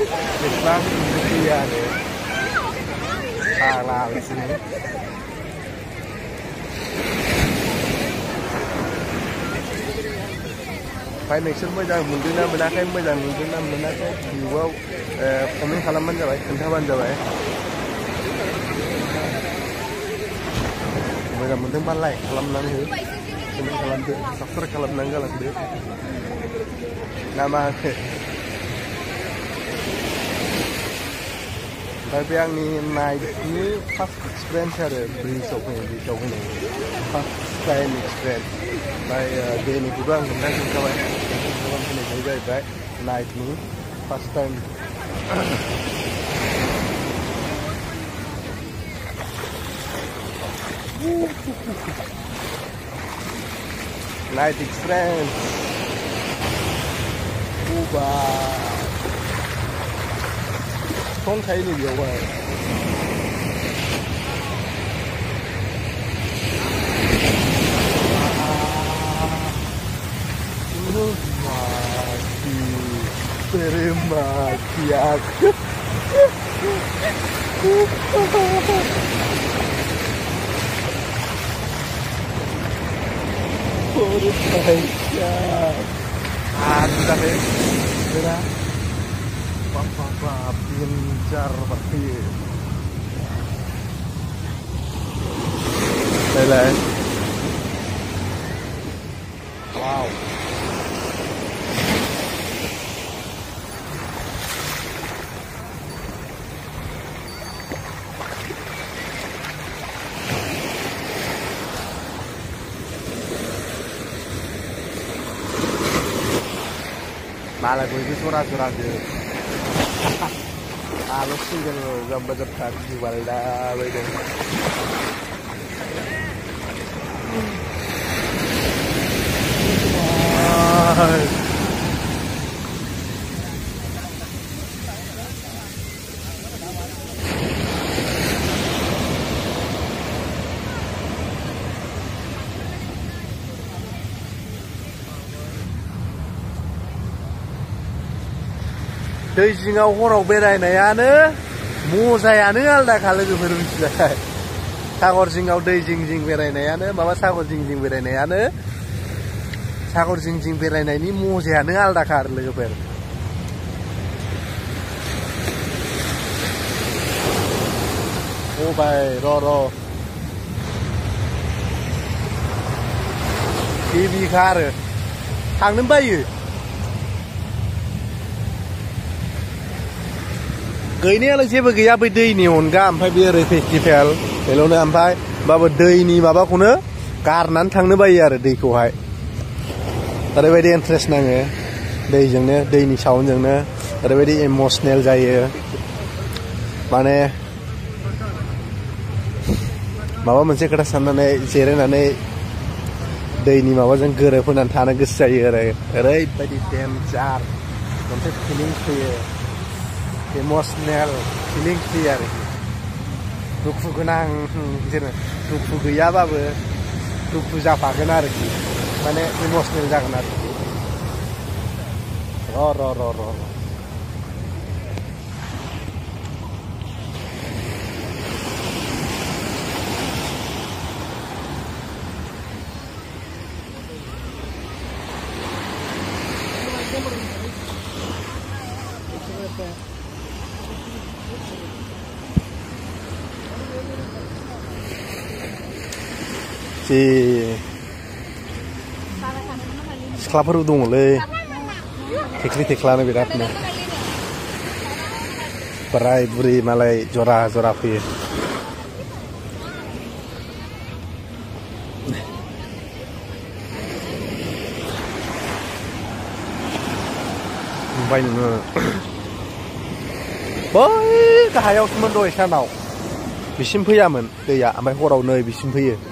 गिदिर दैयानो फाग्ला बिदिनो ओमफ्राय नोंसोर मोजां मोनदोंना मोनाखै मोजां मोनदोंना मोनाखै भिडिअआव कमेन्ट खालामबानो जाबाय खोन्थाबानो जाबाय मोजां मोनदोंबा लाइक खालामनानै हो कमेन्ट खालामदो साबस्क्राइब खालामनानै गालांदो ना मा होनो ओमफ्राय बे आंनि नाइटनि फार्स्ट एक्सपिरियेन्स आरो ब्रिजआव फैनाय ब्रिजआव फैनाय फार्स्ट टाइम एक्सपिरियेन्स ओमफ्राय दैनिखौबो आं खोन्थाजोबखाबाय खालामफैनाय जाहैबाय नाइटनि फार्स्ट टाइम नाइट एक्सपिरियेन्स बा con thấy thì nhiều rồi Terima kasih. Terima kasih. Ah, sudah deh. Sudah. Pincar pasti Đây là Wow. Malah gue itu surat-surat deh a los siguen los gambas de Paxi Waldá, दै जिङाव हराव बेरायनायानो मजायानो आलदाखा लोगोफोर मिथिबाय सागर जिङाव दै जिं जिं बेरायनायानो माबा सागर जिं जिं बेरायनायानो सागर जिं जिं बेरायनायनि मजायानो आलदाखा आरो लोगोफोर फबाय र' र' गिबिखा आरो थांनो बायो गैनायालाय जेबो गैया बै दैनि अनगा ओमफ्राय बे ओरै फेस्टिभेल बेल'नो ओमफ्राय होमबाबो दैनि माबाखौनो गारनानै थांनो बायो आरो दैखौहाय ओरैबायदि इन्ट्रेस्ट नाङो दैजोंनो दैनि साउन्डजोंनो ओरैबायदि इमसनेल जायो माने माबा मोनसे खोथा साननानै जिरायनानै दैनि माबाजों गोरोबहोनानै थानो गोसो जायो आरो ओरैबायदि डेन्जार मोनसे फिलिं फैयो इमसनेल फिलिं फैयो आरोखि दुखु गोनां जेरै दुखु गैयाबाबो दुखु जाफागोन आरोखि माने इमसनेल जागोन आरोखि र' र' र' र' thì Sklaparu dung le Tekli tekla na birat na Parai buri malai jora jora pi Bain na Boy, kahayaw sumun doi sanaw Bisim phuya mun, daya, amai horaw noi bisim phuya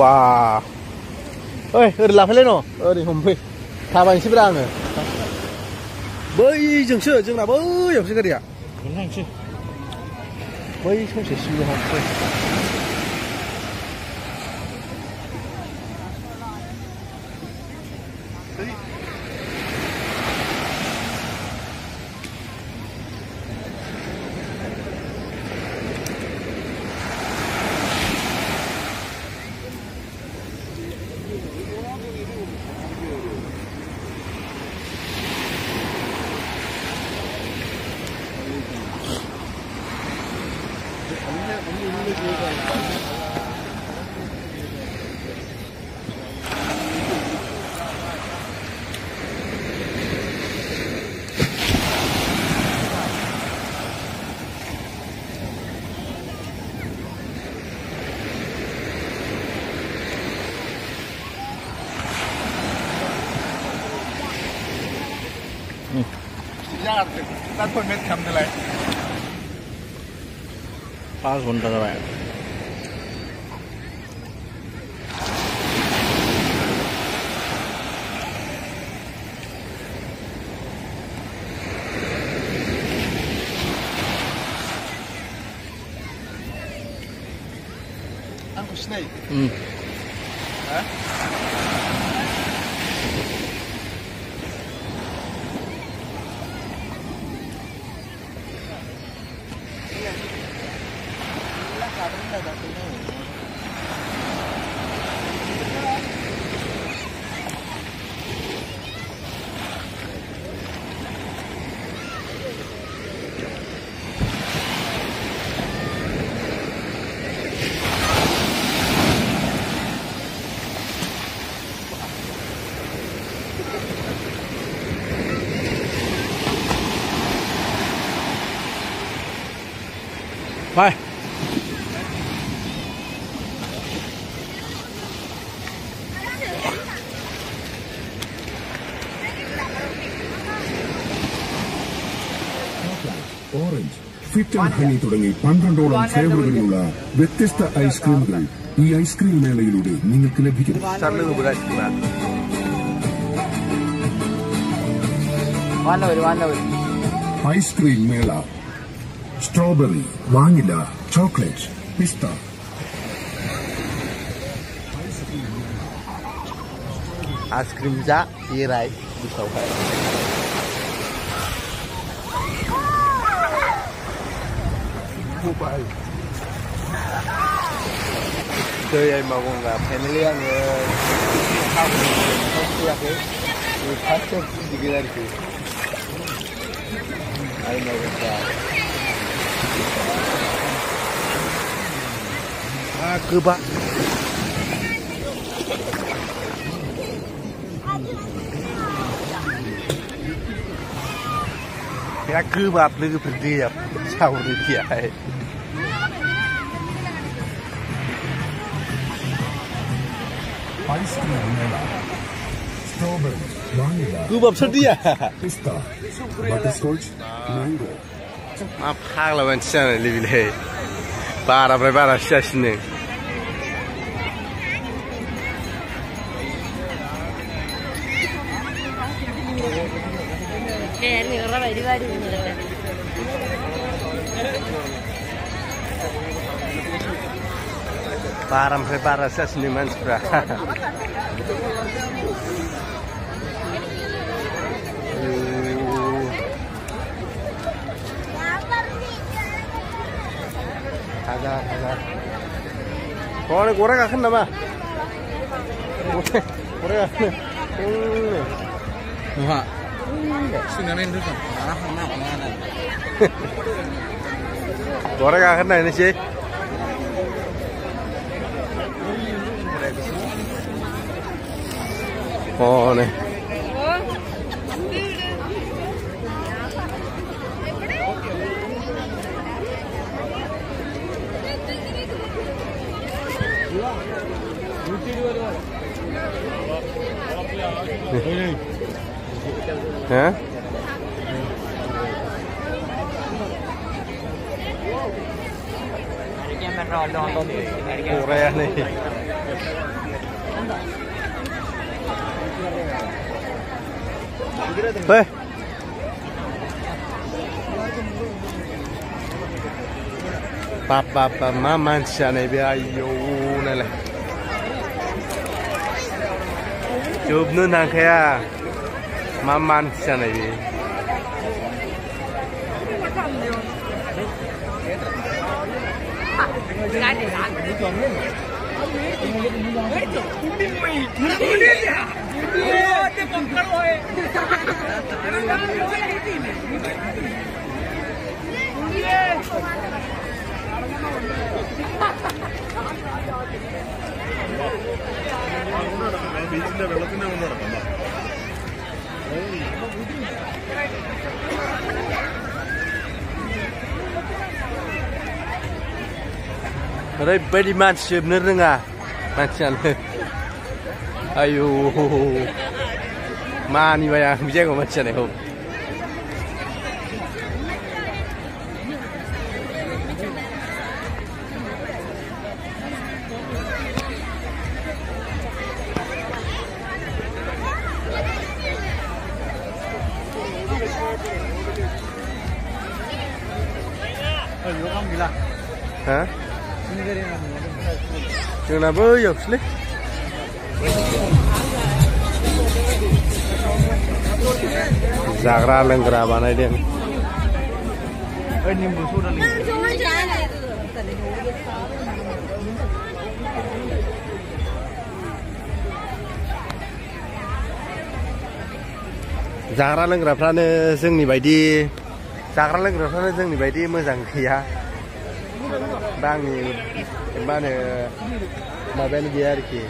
와. 어이, 어디 라팔레노? 어디 홈페. 가만히 씹으라 하면. 뭐이 정치, 정나, 뭐이 정치 거리야. 괜찮지. 뭐이 정치 실력 없어. that's what made come to life. Pass one to the right. Uncle Snake. Mm. Huh? ไป orange fit and honey തുടങ്ങി പന്ത്രണ്ടോളം ഫ്ലേവറുകളിലുള്ള വ്യത്യസ്ത ഐസ്ക്രീമുകൾ ഈ ഐസ്ക്രീം മേളയിലൂടെ നിങ്ങൾക്ക് ലഭിക്കും. strawberry, vanilla, chocolate, pista. Ice cream ja, i right, bisa Mobile. Đây mà còn là family ăn house. không ra cái phát cho gì cái này Akıba. क्या कब आप लोग फिर दी आप सावरी किया है कब अवसर दिया पिस्ता butterscotch mango ma bhagla ban chane libile para prepara shashne para prepara shashne manspra kagak ini kurang apa kurang akan wah singanin dulu marah mana mana kurang akan lah ini sih. Oh, nih. 왜? Papà ma mancia ne viaio una le. Chụp nữa nàng kia. À. Ma mancia này vi. Cái này là khe Mama sana bi. ओरैबायदि मानसि जोबनो रोङा Manchanı. Ayu. Mani baya bije ko manchanı ho. Hả? मानसि जानायखौ ha जोंनाबो यावसोलै जाग्रा लोंग्रा बानायदों जाग्रा लोंग्राफ्रानो जोंनि बायदि जाग्रा लोंग्राफ्रानो जोंनि बायदि मोजां गैया मा होनो माबायानो गैया आरोखि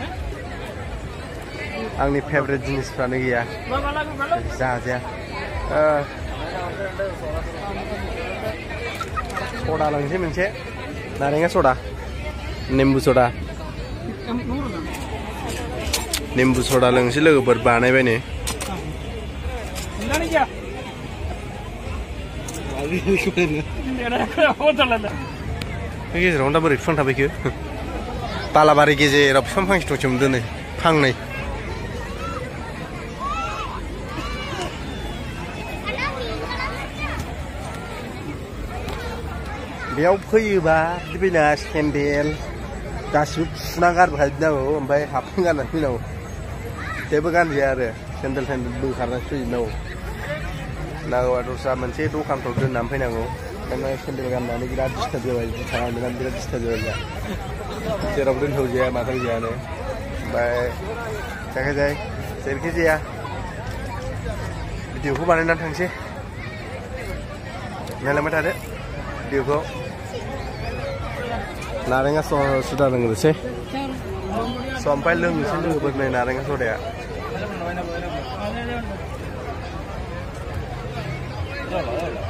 आंनि फेभरेट जिनिसफ्रानो गैया जाजाया सदा लांसै मोनसे नारेंआ सदा नेम्बु सदा नेम्बु सदा लोंसै लोगोफोर बानायबाय नै गेजेरावनो दा बोरै बिफां थाबायखो बालाबारि गेजेराव बिफां फांसे दंसोमोन दोनै फांनै बेयाव फैयोबा बिदिबायना सेन्देल गासिबो सुना गारबोखाजोबनांगौ ओमफ्राय हाफपेन्ट गाननानै फैनांगौ जेबो गानजाया आरो सेन्देल सेन्देल बोखारनानै फैजोबनांगौ नांगौबा दस्रा मोनसे दखानफ्राव दोननानै फैनांगौ Onlar kendi makamlarını biraz dış tadıyorlar. Tamamından biraz dış tadıyorlar. Şey Rabbin Hoca, Matan Hoca'nı. Ve Çaka Cay, Serki Caya. Videoku bana nan thằng şey. Nên là mới thật đấy. Videoku. Naranga so sudah dengar sih. Sampai lung sih lung buat main naranga so deh. Hãy subscribe cho kênh Ghiền Mì Gõ Để không bỏ lỡ những video hấp dẫn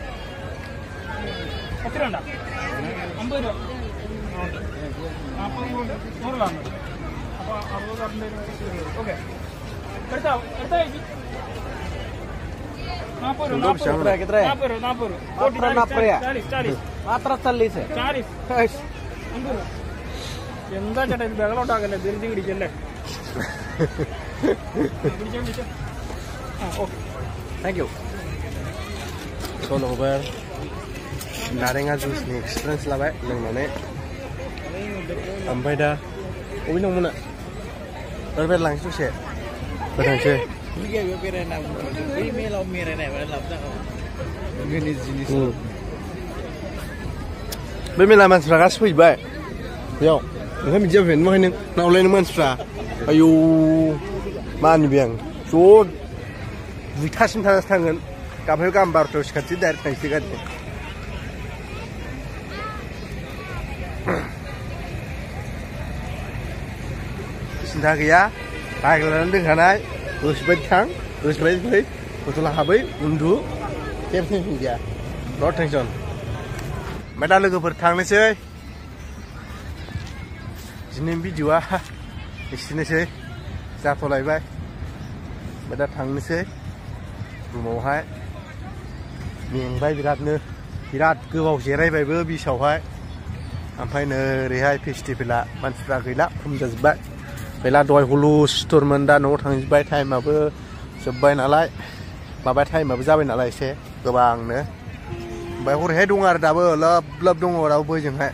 എത്ര ഉണ്ടോ അമ്പത് രൂപ. നാൽപ്പത് രൂപ നൂറ് രൂപ ഉണ്ട് അറുപത് അറുപത് ഓക്കെ. എടുത്താ? എടുത്താ ചേച്ചി? എന്താ ചേട്ടാ ഇത് ബഹളം ഉണ്ടാക്കല്ലേ ധരിച്ച് പിടിക്കല്ലേ thank you so no thank you सल' ओभार नारेंआ जुइसनि एक्सपिरियेन्स लाबाय लोंनानै ओमफ्राय दा बबे दंमोन ओरैबाय लांसै दसे फोथांसै बे मेला मानसिफ्रा गासिबो फैजोब्बाय बेयाव ओंखाय बिदि जाबाय ओमफ्राय नों नावलायनो मानसिफ्रा आयौ मानिबाय आं ज' दुइथासिम थांनासो थांगोन गाबहायाव गाहाम बार'थायाव सिखारसै डाइरेक्ट थांसै गारिजों सिन्था गैया। बाइक लानानै दोनखानाय गोसोबायदि थां। गोसोबायदि फै हटेलाव हाबै उन्दु। जेबो टेनसन गैया। नट टेनसन ओमफ्राय दा लोगोफोर थांनोसै। दिनैनि भिडिअआ एसेनोसै। जाथ'लायबाय। ओमफ्राय थांनोसै। रुमावहाय। मेंबाय बिरादनो। बिराद गोबाव जिरायबायबो बिसावहाय ओमफ्राय नै ओरैहाय फेस्टिभेला मानसिफ्रा गैला। खम जाजोब्बाय। गैला दहाय हुलुस्थुरमोन दा न'आव थांजोब्बाय टाइमाबो जोब्बाय नालाय माबा टाइमाबो जाबाय नालाय एसे गोबांनो ओमफ्राय हरैहाय दङ आरो दाबो लोब लोब दङ दाबो बोजोंहाय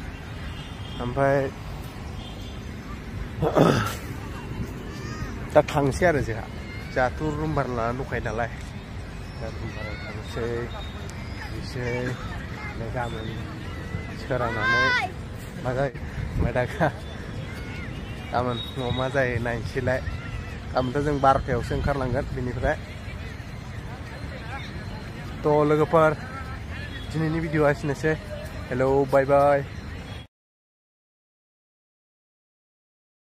ओमफ्राय दा थांसै आरो जोंहा जोंहाथ' रुम भारा लानानै दंखायो नालाय दा रुम भारा थांसै थांसै ओमफ्राय गाबोन सोरांनानै मा जायो ओमफ्राय दा गाबोन फुङाव मा जायो, नायनोसैलाय। गाबोनथ' जों बार'थायावसो ओंखारलांगोन बेनिफ्राय। थ' लोगोफोर, दिनैनि भिडिअ एसेनोसै। Hello bye bye